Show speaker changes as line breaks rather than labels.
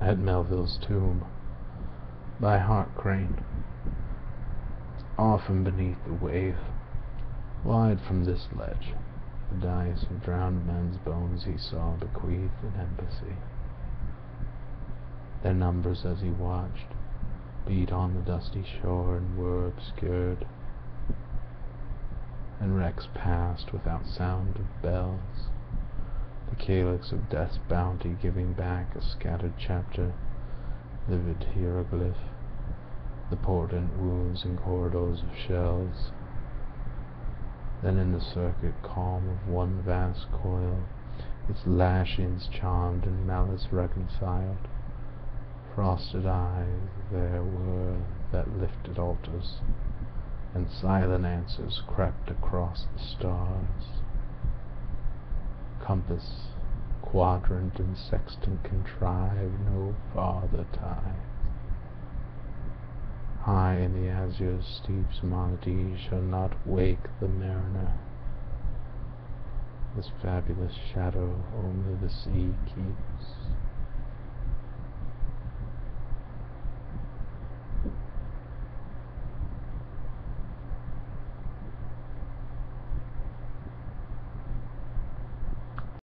at Melville's tomb, by Hart Crane. Often beneath the wave, wide from this ledge, the dice of drowned men's bones he saw bequeathed in embassy. Their numbers, as he watched, beat on the dusty shore and were obscured, and wrecks passed without sound of bells, the calyx of death's bounty giving back a scattered chapter, livid hieroglyph, the portent wounds and corridors of shells. Then in the circuit calm of one vast coil, its lashings charmed and malice reconciled, frosted eyes there were that lifted altars, and silent answers crept across the stars. Compass, quadrant, and sextant contrive no farther ties. High in the azure steeps Monody shall not wake the mariner. This fabulous shadow only the sea keeps.